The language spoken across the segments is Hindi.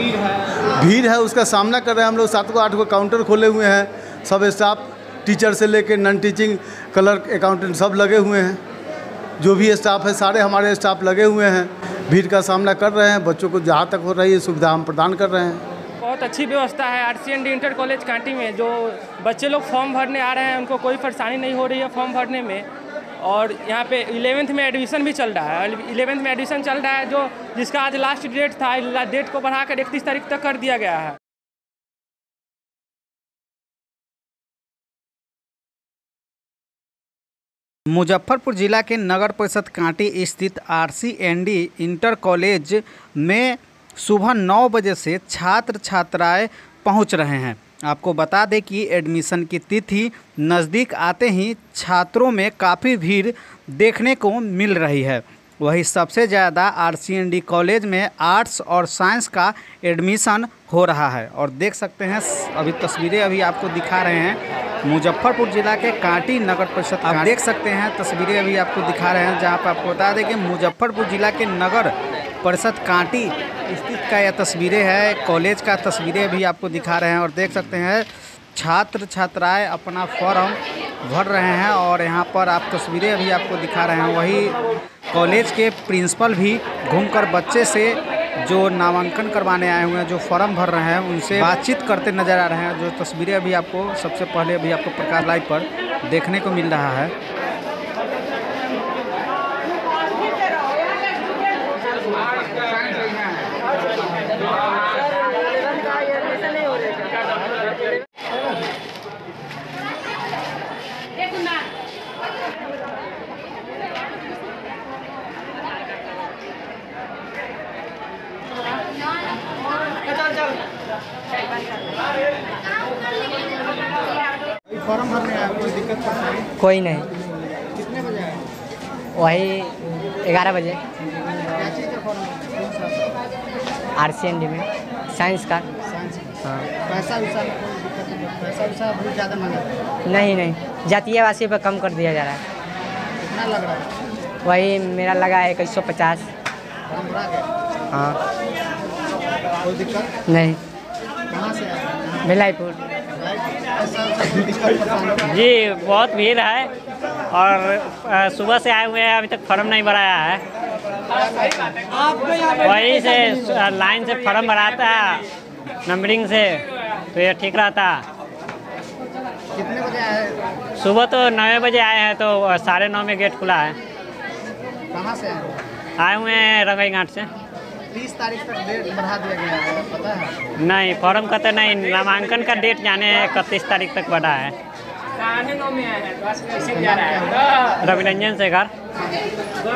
भीड़ है। भीड़ है उसका सामना कर रहे हैं हम लोग। सात को आठ को काउंटर खोले हुए हैं। सब स्टाफ टीचर से लेकर नॉन टीचिंग क्लर्क अकाउंटेंट सब लगे हुए हैं। जो भी स्टाफ है सारे हमारे स्टाफ लगे हुए हैं। भीड़ का सामना कर रहे हैं। बच्चों को जहाँ तक हो रही है सुविधा हम प्रदान कर रहे हैं। बहुत अच्छी व्यवस्था है। R C N D inter college Kanti में जो बच्चे लोग फॉर्म भरने आ रहे हैं उनको कोई परेशानी नहीं हो रही है फॉर्म भरने में। और यहाँ पे इलेवेंथ में एडमिशन भी चल रहा है। इलेवेंथ में एडमिशन चल रहा है जो जिसका आज लास्ट डेट था डेट को बढ़ाकर इकतीस तारीख तक कर दिया गया है। मुजफ्फरपुर जिला के नगर परिषद कांटी स्थित आरसीएनडी इंटर कॉलेज में सुबह नौ बजे से छात्र छात्राएँ पहुँच रहे हैं। आपको बता दें कि एडमिशन की तिथि नज़दीक आते ही छात्रों में काफ़ी भीड़ देखने को मिल रही है। वही सबसे ज़्यादा आरसीएनडी कॉलेज में आर्ट्स और साइंस का एडमिशन हो रहा है। और देख सकते हैं अभी तस्वीरें अभी आपको दिखा रहे हैं। मुजफ्फरपुर जिला के कांटी नगर परिषद आप देख सकते हैं तस्वीरें अभी आपको दिखा रहे हैं जहाँ पर आपको बता दें कि मुजफ्फरपुर जिला के नगर परिषद कांटी स्थित का यह तस्वीरें है। कॉलेज का तस्वीरें भी आपको दिखा रहे हैं और देख सकते हैं, छात्र छात्राएँ अपना फॉर्म भर रहे हैं और यहाँ पर आप तस्वीरें भी आपको दिखा रहे हैं। वही कॉलेज के प्रिंसिपल भी घूमकर बच्चे से जो नामांकन करवाने आए हुए हैं, जो फॉर्म भर रहे हैं, उनसे बातचीत करते नज़र आ रहे हैं। जो तस्वीरें अभी आपको, सबसे पहले अभी आपको प्रकाश लाइव पर देखने को मिल रहा है। फॉर्म भरने आए कोई दिक्कत परेशानी कोई नहीं। कितने बजे आए? वही ग्यारह बजे। आर सी एन डी में। साइंस का। हाँ। पैसा वैसा नहीं? पैसा वैसा बहुत ज़्यादा मांगा। नहीं नहीं। जातीयवासी पर कम कर दिया जा रहा है। कितना लग रहा है? वही मेरा लगा है इक्कीस सौ पचास। हाँ। कोई दिक्कत? नहीं। कहाँ से आए भिलाईपुर जी बहुत भीड़ है और सुबह से आए हुए हैं अभी तक फॉर्म नहीं भराया है। वही से लाइन से फॉर्म भराता है नंबरिंग से तो ये ठीक रहता। कितने बजे आए? सुबह तो नौ बजे आए हैं तो साढ़े नौ में गेट खुला है। कहाँ से आए? आए हुए हैं रंगई घाट से। तीस तारीख तक डेट बढ़ा दिया गया है पता है? नहीं फॉर्म का तो नहीं नामांकन का डेट जाने इकतीस तारीख तक बढ़ा है। रवि रंजन शेखर।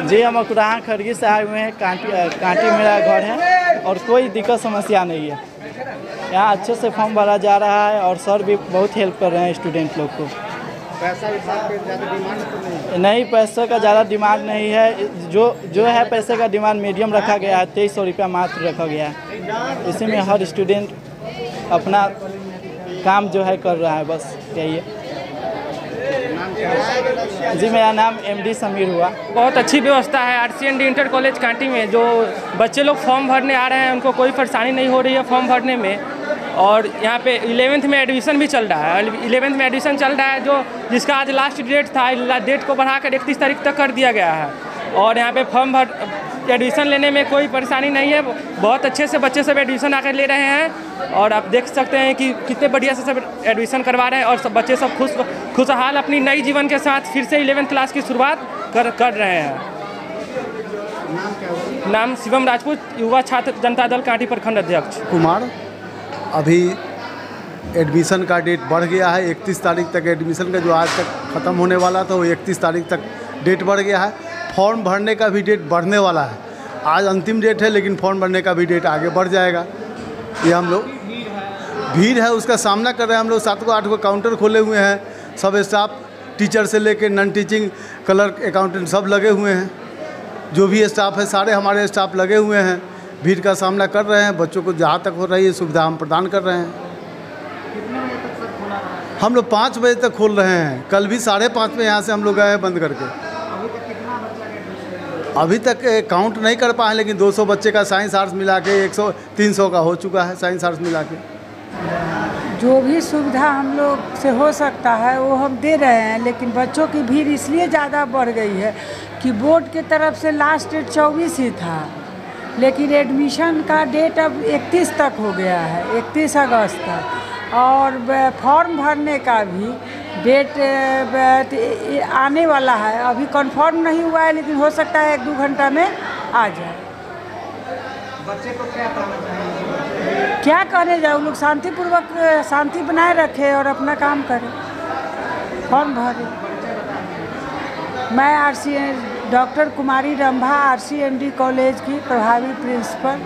जी हम अकुराहा खड़गी से आए हुए हैं कांटी कांटी मेरा घर है और कोई दिक्कत समस्या नहीं है। यहाँ अच्छे से फॉर्म भरा जा रहा है और सर भी बहुत हेल्प कर रहे हैं स्टूडेंट लोग को। पैसा वैसा ज़्यादा डिमांड तो नहीं नहीं पैसे का ज़्यादा डिमांड नहीं है। जो जो है पैसे का डिमांड मीडियम रखा गया है तेईस सौ रुपया मात्र रखा गया है। इसी में हर स्टूडेंट अपना काम जो है कर रहा है बस यही है। जी मेरा नाम एमडी समीर हुआ। बहुत अच्छी व्यवस्था है। R C N D inter college Kanti में जो बच्चे लोग फॉर्म भरने आ रहे हैं उनको कोई परेशानी नहीं हो रही है फॉर्म भरने में। और यहाँ पे इलेवेंथ में एडमिशन भी चल रहा है। इलेवेंथ में एडमिशन चल रहा है जो जिसका आज लास्ट डेट था डेट को बढ़ाकर इकतीस तारीख तक कर दिया गया है। और यहाँ पे फॉर्म भर एडमिशन लेने में कोई परेशानी नहीं है। बहुत अच्छे से बच्चे सब एडमिशन आकर ले रहे हैं। और आप देख सकते हैं कि कितने बढ़िया से सब एडमिशन करवा रहे हैं और सब बच्चे सब खुश, खुशहाल अपनी नई जीवन के साथ फिर से इलेवेंथ क्लास की शुरुआत कर कर रहे हैं? नाम शिवम राजपूत, युवा छात्र जनता दल, कांटी प्रखंड अध्यक्ष। कुमार? अभी एडमिशन का डेट बढ़ गया है, इकतीस तारीख तक एडमिशन का जो आज तक ख़त्म होने वाला था, वो इकतीस तारीख तक डेट बढ़ गया है। फॉर्म भरने का भी डेट बढ़ने वाला है। आज अंतिम डेट है, लेकिन फॉर्म भरने का भी डेट आगे बढ़ जाएगा। ये हम लोग भीड़ है, उसका सामना कर रहे हैं हम लोग। सात को आठ को काउंटर खोले हुए हैं। सब स्टाफ टीचर से लेकर नॉन टीचिंग क्लर्क अकाउंटेंट सब लगे हुए हैं। जो भी स्टाफ है, सारे हमारे स्टाफ लगे हुए हैं। भीड़ का सामना कर रहे हैं बच्चों को जहाँ तक हो रही है सुविधा हम प्रदान कर रहे हैं। हम लोग पाँच बजे तक खोल रहे हैं। कल भी साढ़े पाँच में यहाँ से हम लोग गए हैं बंद करके। अभी तक काउंट नहीं कर पाए लेकिन 200 बच्चे का साइंस आर्ट्स मिला के 100 300 का हो चुका है साइंस आर्ट्स मिला के। जो भी सुविधा हम लोग से हो सकता है वो हम दे रहे हैं लेकिन बच्चों की भीड़ इसलिए ज़्यादा बढ़ गई है कि बोर्ड की तरफ़ से लास्ट डेट चौबीस ही था। लेकिन एडमिशन का डेट अब 31 तक हो गया है 31 अगस्त तक। और फॉर्म भरने का भी डेट आने वाला है। अभी कंफर्म नहीं हुआ है लेकिन हो सकता है एक दो घंटा में आ जाए। बच्चे को क्या करने जाए लोग शांतिपूर्वक शांति बनाए रखे और अपना काम करें। फॉर्म भरे। मैं R C doctor Kumari Rambha R C N D college की प्रभावी प्रिंसिपल।